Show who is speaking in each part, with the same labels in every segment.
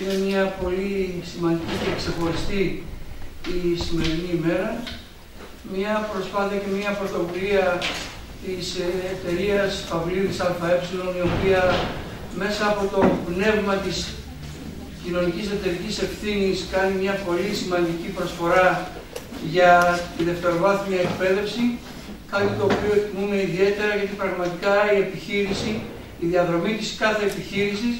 Speaker 1: Είναι μια πολύ σημαντική και ξεχωριστή η σημερινή ημέρα. Μια προσπάθεια και μια πρωτοβουλία της εταιρείας Παυλίδης ΑΕ, η οποία μέσα από το πνεύμα της κοινωνικής εταιρικής ευθύνης κάνει μια πολύ σημαντική προσφορά για τη δευτεροβάθμια εκπαίδευση, κάτι το οποίο εκτιμούμε ιδιαίτερα γιατί πραγματικά η επιχείρηση, η διαδρομή της κάθε επιχείρησης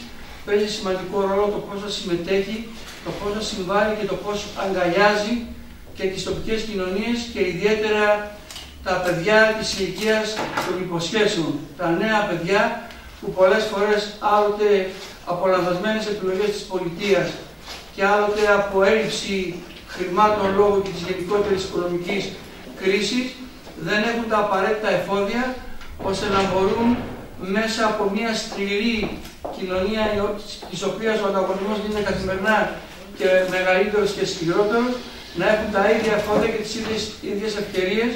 Speaker 1: παίζει σημαντικό ρόλο το πώς θα συμμετέχει, το πώς θα συμβάλλει και το πώς αγκαλιάζει και τις τοπικές κοινωνίες και ιδιαίτερα τα παιδιά της ηλικίας των υποσχέσεων, τα νέα παιδιά που πολλές φορές άλλοτε από λανθασμένες επιλογές της πολιτείας και άλλοτε από έλλειψη χρημάτων λόγω και της γενικότερης οικονομικής κρίσης δεν έχουν τα απαραίτητα εφόδια ώστε να μπορούν μέσα από μια σκληρή κοινωνία της οποίας ο ανταγωνισμός γίνεται καθημερινά και μεγαλύτερος και σκληρότερος να έχουν τα ίδια εφόδια και τις ίδιες, ίδιες ευκαιρίες.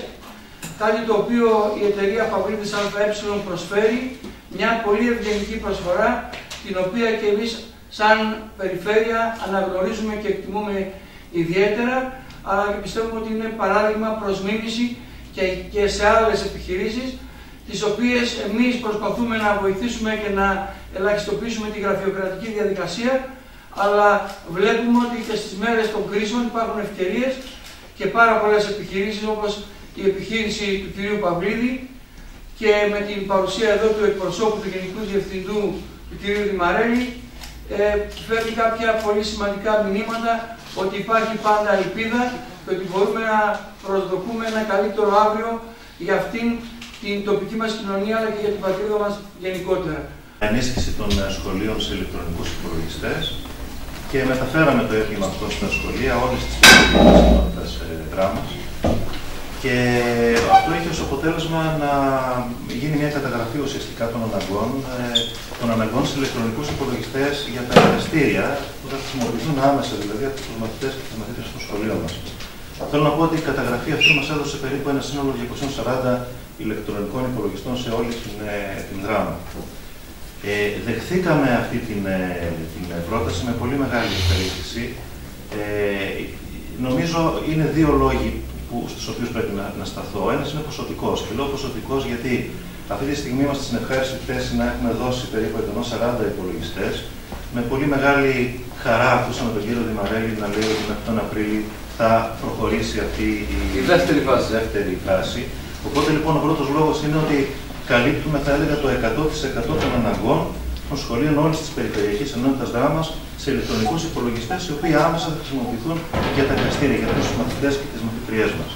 Speaker 1: Κάτι το οποίο η εταιρεία Παυλίδης ΑΕ προσφέρει μια πολύ ευγενική προσφορά την οποία και εμείς σαν περιφέρεια αναγνωρίζουμε και εκτιμούμε ιδιαίτερα αλλά και πιστεύουμε ότι είναι παράδειγμα προς και, και σε άλλες επιχειρήσεις τις οποίες εμείς προσπαθούμε να βοηθήσουμε και να ελαχιστοποιήσουμε τη γραφειοκρατική διαδικασία αλλά βλέπουμε ότι και στις μέρες των κρίσεων υπάρχουν ευκαιρίες και πάρα πολλές επιχειρήσεις όπως η επιχείρηση του κ. Παυλίδη και με την παρουσία εδώ του εκπροσώπου του Γενικού Διευθυντού του κ. Δημαρέλη ε, φέρνει κάποια πολύ σημαντικά μηνύματα ότι υπάρχει πάντα ελπίδα και ότι μπορούμε να προσδοκούμε ένα καλύτερο αύριο για αυτήν την τοπική μας κοινωνία αλλά και για την πατρίδα μας γενικότερα.
Speaker 2: Ενίσχυση των σχολείων σε ηλεκτρονικούς υπολογιστές και μεταφέραμε το έργο αυτό στα σχολεία όλες τις κοινότητες δράμας και αυτό έχει ως αποτέλεσμα να γίνει μια καταγραφή ουσιαστικά των αναγκών, ε, των αναγκών σε ηλεκτρονικούς υπολογιστές για τα εργαστήρια που θα χρησιμοποιηθούν άμεσα δηλαδή από τους μαθητές και τις μαθήτες των σχολείων μας. Θέλω να πω ότι η καταγραφή αυτή μας έδωσε περίπου ένα σύνολο 240 ηλεκτρονικών υπολογιστών σε όλη την, ε, την δράμα. Ε, δεχθήκαμε αυτή την, ε, την πρόταση με πολύ μεγάλη ευχαρίστηση. Ε, νομίζω είναι δύο λόγοι που, στους οποίους πρέπει να, να σταθώ. Ο ένας είναι ποσοτικός. Και λέω ποσοτικός γιατί αυτή τη στιγμή είμαστε στην ευχάριστη θέση να έχουμε δώσει περίπου 140 υπολογιστές. Με πολύ μεγάλη χαρά ακούσαμε τον κύριο Δημαρέλη να λέει ότι μέχρι τον Απρίλιο θα προχωρήσει αυτή η,
Speaker 3: η δεύτερη, φάση.
Speaker 2: δεύτερη φάση. Οπότε λοιπόν ο πρώτος λόγος είναι ότι καλύπτουμε θα έλεγα το 100% των αναγκών των σχολείων όλης της περιφερειακής ενότητας δράμα σε ηλεκτρονικούς υπολογιστές, οι οποίοι άμεσα θα χρησιμοποιηθούν για τα εργαστήρια, για τους μαθητές και τις μαθητριές μας.